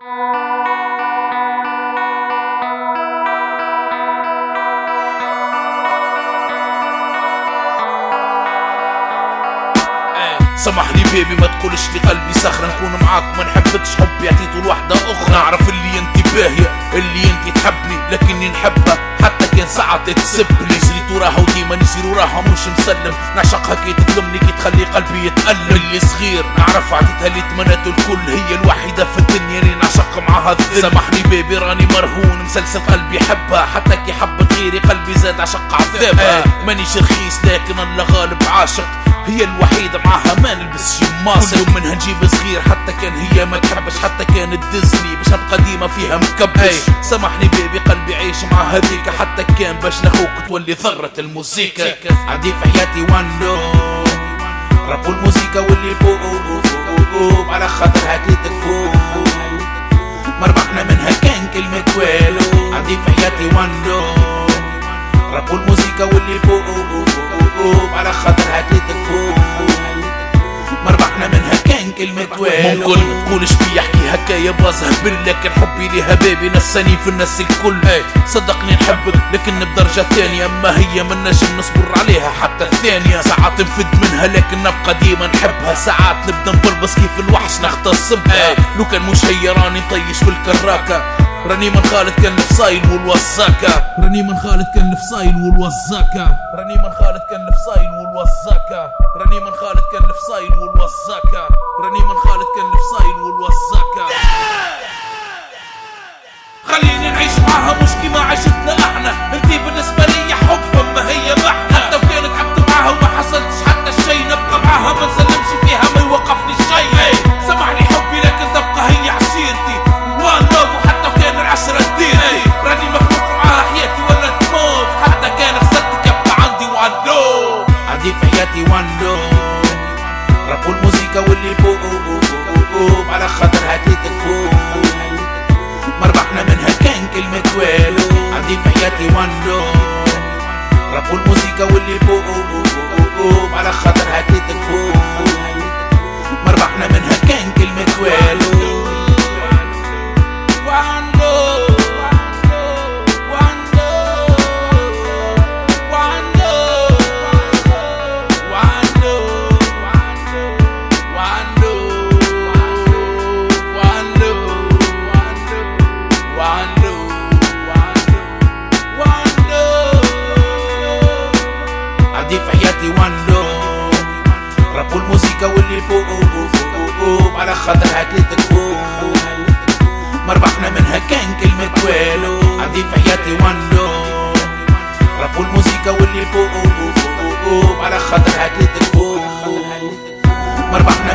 سامحني بيبي ما تقولش لي قلبي صخرة نكون معاك ما نحبكش حبي. عطيته لوحدة أخرى. نعرف اللي انت باهية اللي انت تحبني. لكني نحبها حتى كان ساعات تسبني جريت وراها وديما نسير وراها مش مسلم. نعشقها كي تظلمني كي تخلي قلبي يتألم. اللي صغير نعرف عطيتها اللي تمنته الكل. هي الوحيدة في الدنيا اللي نعشق معاها الذل. سامحني بيبي راني مرهون. مسلسل قلبي حبها حتى كي حبت غيري قلبي زاد عشق عذابها مانيش رخيص لكن الله غالب عاشق. هي الوحيدة معاها ما نلبس ماسك. كل يوم منها نجيب صغير حتى كان هي ما تحبش حتى كانت ديزني باش نبقى ديما فيها مكبش. سامحني بيبي قلبي عيش مع هذيك. حتى كان باش نخوك تولي ثغرة الموسيقى. عندي في حياتي وان لو رب الموسيقى واللي فوق على خاطر هاتلي تكفوق ما ربحنا منها كان كلمة والو. عندي في حياتي وان لو رب الموسيقى واللي فوق على خاطر هاتلي تكفوق ما ربحنا منها كان كلمة والو ممكن ما تقولش بي احكي هكايا بهبل لكن حبي ليها بيبي نساني في الناس الكل. صدقني نحبك لكن بدرجة ثانية. اما هي من نجم نصبر عليها حتى الثانية. ساعات نفد منها لكن نبقى ديما نحبها. ساعات نبدأ نبلبس كيف الوحش نغتصبها لو كان مش هي راني نطيش في الكراكة. راني من خالد كان فصايل والوزاكة راني من خالد كان فصايل والوزاكة راني من خالد كان فصايل والوزاكة راني من خالد كان فصايل والوزاكة راني من خالد كان فصايل والوزاكة خليني نعيش معاها مش كيما عشتنا إحنا. انتي بالنسبة لي حب اما هي محنة. حتى وكانت عبت معاها وما حصلتش حتى شي نبقى معاها ما نسلمش فيها ما يوقفني شي سامحني حبي لكن تبقى هي عشيرتي. 31 Rapul عندي في حياتي وان لوب رب الموسيقى واللي فوق على خاطرها تلت فوق ما ربحنا منها كان كلمة والو. عندي في حياتي وان لوب رب الموسيقى واللي فوق على خاطرها تلت فوق ما ربحنا